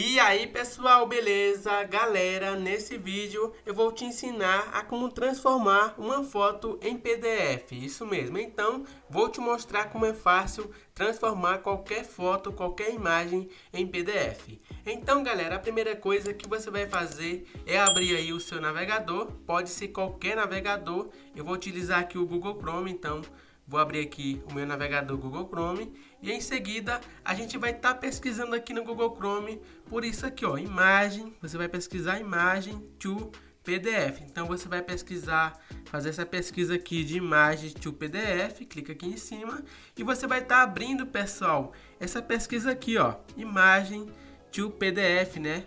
E aí pessoal, beleza? Galera, nesse vídeo eu vou te ensinar a como transformar uma foto em PDF, isso mesmo. Então, vou te mostrar como é fácil transformar qualquer foto, qualquer imagem em PDF. Então galera, a primeira coisa que você vai fazer é abrir aí o seu navegador, pode ser qualquer navegador, eu vou utilizar aqui o Google Chrome, então Vou abrir aqui o meu navegador Google Chrome e em seguida a gente vai estar tá pesquisando aqui no Google Chrome por isso aqui, ó, imagem. Você vai pesquisar imagem to PDF. Então você vai pesquisar, fazer essa pesquisa aqui de imagem to PDF, clica aqui em cima e você vai estar tá abrindo, pessoal, essa pesquisa aqui, ó, imagem to PDF, né?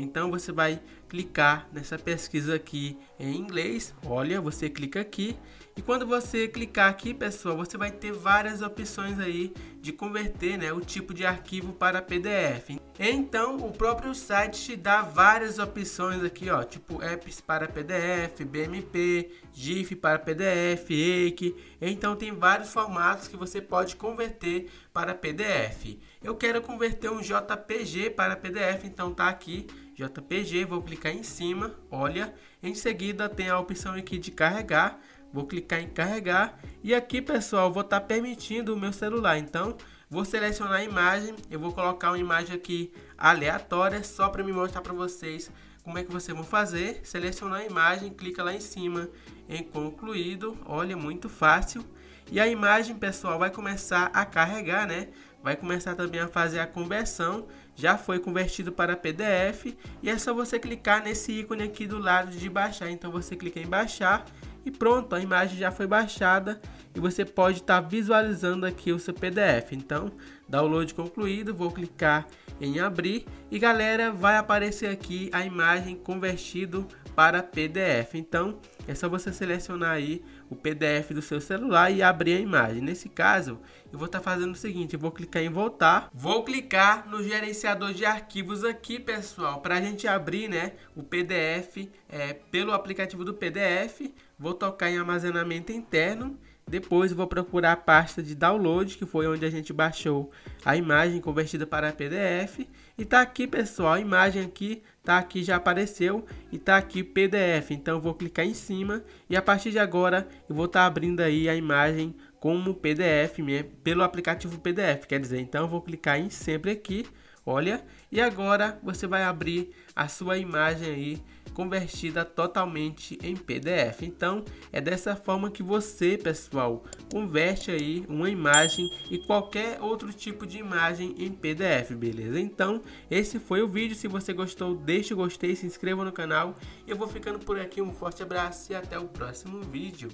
Então você vai clicar nessa pesquisa aqui em inglês. Olha, você clica aqui e quando você clicar aqui, pessoal, você vai ter várias opções aí de converter, né, o tipo de arquivo para PDF. Então, o próprio site te dá várias opções aqui, ó, tipo apps para PDF, BMP, GIF para PDF, EIC. Então, tem vários formatos que você pode converter para PDF. Eu quero converter um JPG para PDF, então tá aqui JPG, vou clicar em cima, olha, em seguida tem a opção aqui de carregar, vou clicar em carregar. E aqui pessoal, vou estar tá permitindo o meu celular, então vou selecionar a imagem, eu vou colocar uma imagem aqui aleatória só para me mostrar para vocês como é que vocês vão fazer, selecionar a imagem, clica lá em cima. Em concluído, olha, muito fácil. E a imagem pessoal vai começar a carregar, né? vai começar também a fazer a conversão. Já foi convertido para PDF e é só você clicar nesse ícone aqui do lado de baixar. Então você clica em baixar e pronto, a imagem já foi baixada e você pode estar tá visualizando aqui o seu PDF. Então, download concluído, vou clicar em abrir e galera, vai aparecer aqui a imagem convertido para PDF. Então, é só você selecionar aí o PDF do seu celular e abrir a imagem. Nesse caso, eu vou estar tá fazendo o seguinte, eu vou clicar em voltar, vou clicar no gerenciador de arquivos aqui, pessoal, para a gente abrir, né, o PDF é, pelo aplicativo do PDF, vou tocar em armazenamento interno depois vou procurar a pasta de download, que foi onde a gente baixou a imagem convertida para PDF. E tá aqui, pessoal, a imagem aqui, tá aqui, já apareceu e tá aqui PDF. Então vou clicar em cima e a partir de agora eu vou estar tá abrindo aí a imagem como PDF, pelo aplicativo PDF, quer dizer, então vou clicar em sempre aqui, olha, e agora você vai abrir a sua imagem aí convertida totalmente em PDF. Então, é dessa forma que você, pessoal, converte aí uma imagem e qualquer outro tipo de imagem em PDF, beleza? Então, esse foi o vídeo. Se você gostou, deixe o gostei, se inscreva no canal. Eu vou ficando por aqui. Um forte abraço e até o próximo vídeo.